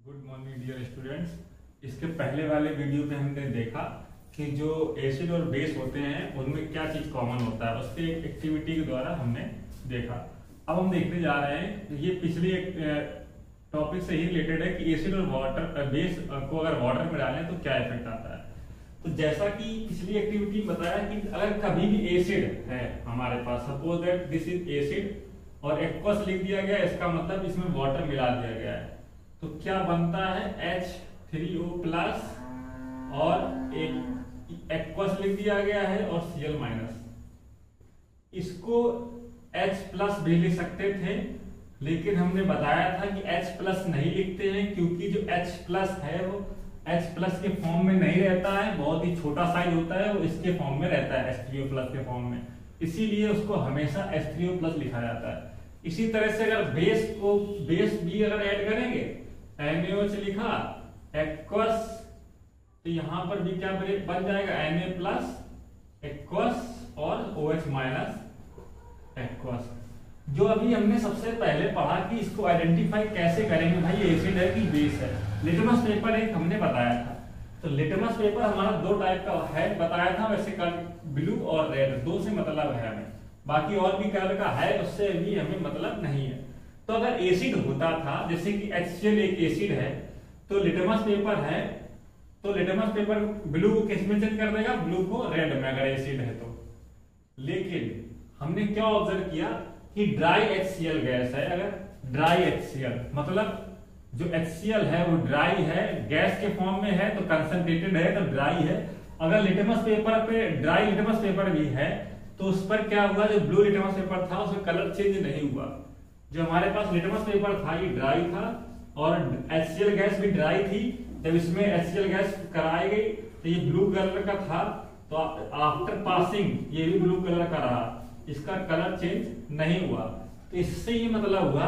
Good morning dear students इसके पहले वाले वीडियो पे हमने देखा कि जो एसिड और बेस होते हैं, उनमें क्या चीज़ कॉमन होता है? उसके एक्टिविटी के द्वारा हमने देखा। अब हम देखने जा रहे हैं ये पिछले टॉपिक से ही रिलेटेड है कि एसिड और वाटर बेस को अगर वाटर में डालें तो क्या इफ़ेक्ट आता है? तो जैसा कि पिछली एक्टिविटी बताया कि अगर कभी भी एसिड है हमारे पास suppose that this is acid और एक्वस लिख दिया गया इसका मतलब इसमें वाटर मिला दिया गया है। तो क्या बनता है? एच थ्री ओ प्लस और एक एक्वस लिख दिया गया है और Cl माइनस इसको H प्लस भी लिख सकते थे, लेकिन हमने बताया था कि H प्लस नहीं लिखते हैं, क्योंकि जो H प्लस है वो H प्लस के फॉर्म में नहीं रहता है, बहुत ही छोटा साइज़ होता है, वो इसके फॉर्म में रहता है H3O प्लस के फॉर्म में. इसीलिए उसको हमेशा H3O प्लस लिखा जाता है. इसी तरह से अगर बेस को बेस भी अगर ऐड करेंगे NaOH लिखा एक्वस तो यहाँ पर भी क्या बन जाएगा Na प्लस एक्वस और OH माइनस एक्वस जो अभी हमने सबसे पहले पढ़ा कि इसको आइडेंटिफाई कैसे करेंगे, भाई एसिड है कि बेस है। लिटमस पेपर एक हमने बताया था। तो लिटमस पेपर हमारा दो टाइप का है, बताया था वैसे कल ब्लू और रेड दो से मतलब है हमें। बाकी और भी कलर का है, उससे भी हमें मतलब नहीं है। तो अगर एसिड होता था, जैसे कि HCl एक एसिड है तो लिटमस पेपर है तो लिटमस पेपर ब्लू को किसमें चेंज कर देगा? ब्लू को रेड में, अगर एसिड है तो। लेकिन हमने क्या ऑब्ज़र्व किया कि ड्राई HCl गैस है, अगर ड्राई HCl मतलब जो HCl है, वो ड्राई है गैस के फॉर्म में है तो कंसंट्रेटेड है तो ड्राई है। अगर लिटमस पेपर पे ड्राई लिटमस पेपर भी है तो उस पर क्या हुआ? जो ब्लू लिटमस पेपर था उसमें कलर चेंज नहीं हुआ। जो हमारे पास लिटमस पेपर था, ये ड्राई था और HCl गैस भी ड्राई थी। जब इसमें HCl गैस कराई गई तो ये ब्लू कलर का था। तो आफ्टर पासिंग ये भी ब्लू कलर का रहा। इसका कलर चेंज नहीं हुआ। तो इससे ये मतलब हुआ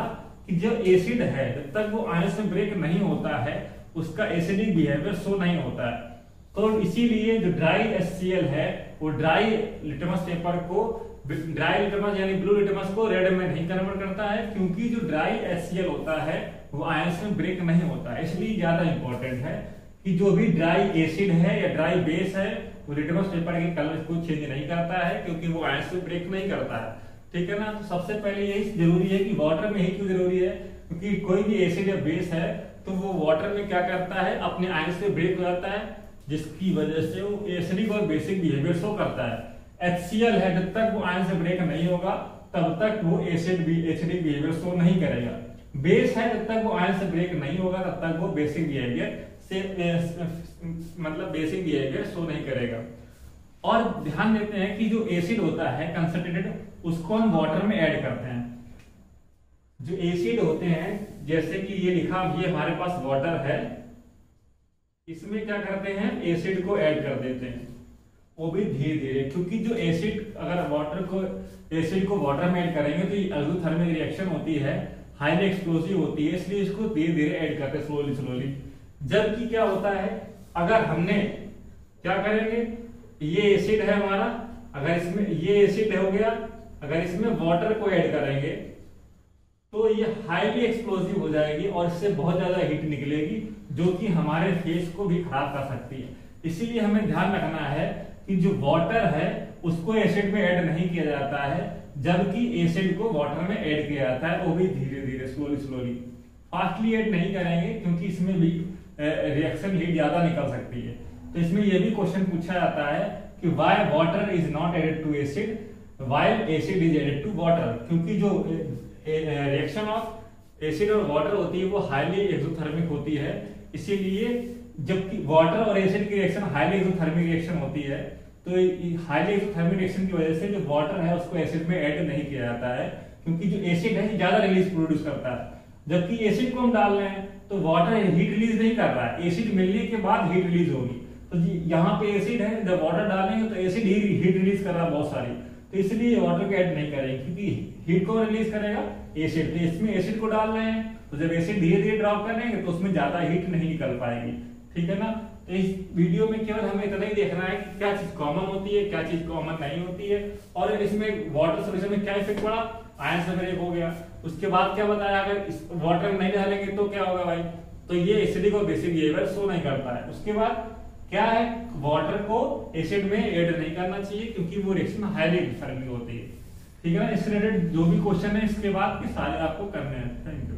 कि जो एसिड है, जब तक वो आयन से ब्रेक नहीं होता है, उसका एसिडिक बिहेवियर शो नहीं होता है। तो इसीलिए जो ड्राई HCl है, वो ड्राई लिटमस पेपर को ड्राई लिटमस यानी ब्लू लिटमस को रेड में नहीं कन्वर्ट करता है, क्योंकि जो ड्राई HCl होता है, वो आयंस में ब्रेक नहीं होता है। इसलिए ज़्यादा इंपॉर्टेंट है कि जो भी ड्राई एसिड है या ड्राई बेस है, वो लिटमस पेपर के कलर को चेंज नहीं करता है, क्योंकि वो आयंस में ब्रेक नहीं करता है। ठीक है ना? तो सबसे पहले यही ज़रूरी है कि वाटर में ही क्यों ज़रूरी है? क्योंकि कोई भी एसिड या बेस है तो वो वाटर में क्या करता है? अपने आयंस से ब्रेक हो जाता है, जिसकी वजह से वो एसिडिक और बेसिक बिहेवियर शो करता है। HCl है जब तक वो आयन से ब्रेक नहीं होगा, तब तक वो एसिड भी एसिडिक बिहेवियर शो नहीं करेगा। बेस है जब तक वो आयन से ब्रेक नहीं होगा, तब तक वो बेसिक बिहेवियर से मतलब बेसिक बिहेवियर शो नहीं करेगा। और ध्यान देते हैं कि जो एसिड होता है कंसनट्रेटेड उसको हम वाटर में ऐड करते हैं। जो एसिड होते हैं, जैसे कि ये लिखा, ये हमारे पास वाटर है। इसमें क्या करते हैं? एसिड को ऐड कर देते हैं। वो भी धीरे धीरे क्योंकि जो एसिड अगर वाटर को एसिड को वाटर में ऐड करेंगे तो ये रिएक्शन होती है हाईली एक्सप्लोसिव होती है, इसलिए इसको धीरे धीरे ऐड करते हैं स्लोली स्लोली जबकि क्या होता है? अगर हमने, क्या करेंगे? ये एसिड है हमारा, अगर इसमें, ये एसिड हो गया, अगर इसमें वाटर को ऐड करेंगे तो ये हाईली एक्सप्लोसिव हो जाएगी और इससे बहुत ज़्यादा हीट निकलेगी, जो कि हमारे फेस को भी खराब कर सकती है। इसीलिए हमें ध्यान रखना है कि जो वाटर है, उसको एसिड में ऐड नहीं किया जाता है, जबकि एसिड को वाटर में ऐड किया जाता है, वो भी धीरे धीरे स्लोली स्लोली फास्टली ऐड नहीं करेंगे, क्योंकि इसमें भी रिएक्शन हीट ज़्यादा निकल सकती है। तो इसमें यह भी क्वेश्चन पूछा जाता है कि why water is not added to acid while acid is added to water क्योंकि जो रिएक्शन ऑफ़ एसिड और वाटर होती है, वो हाईली एक्सोथर्मिक होती है। इसीलिए जबकि वाटर और एसिड की रिएक्शन हाईली एक्सोथर्मिक रिएक्शन होती है तो हाईली एक्सोथर्मिक रिएक्शन की वजह से जो वाटर है उसको एसिड में ऐड नहीं किया जाता है, क्योंकि जो एसिड है ज़्यादा रिलीज़ प्रोड्यूस करता है। जबकि एसिड को हम डाल रहे हैं तो वाटर हीट रिलीज़ नहीं कर रहा है। एसिड मिलने के बाद हीट रिलीज़ होगी। तो यहाँ पे एसिड है, जब वाटर डालेंगे तो एसिड ही हीट रिलीज़ कर रहा है बहुत सारी। तो इसलिए वाटर को ऐड नहीं करेंगे, क्योंकि हीट को रिलीज़ करेगा एसिड तो इसमें एसिड को डाल रहे हैं तो जब एसिड धीरे धीरे ड्रॉप करेंगे तो उसमें ज़्यादा हीट नहीं निकल पाएगी। ठीक है ना? तो इस वीडियो में केवल हमें इतना ही देखना है कि क्या चीज़ कॉमन होती है, क्या चीज़ कॉमन नहीं होती है और इसमें वाटर सोल्यूशन में क्या इफ़ेक्ट पड़ा? आयन से ब्रेक हो गया। उसके बाद क्या बताया? अगर इस वाटर नहीं डालेंगे तो क्या होगा भाई? तो ये एसिडिक और बेसिक बिहेवियर शो नहीं करता है उसके बाद क्या है? वाटर को एसिड में एड नहीं करना चाहिए क्योंकि वो रिएक्शन हाईली डिफरेंट होती है। ठीक है ना? इससे रिलेटेड जो भी क्वेश्चन है, इसके बाद के सारे आपको करने हैं। Thank you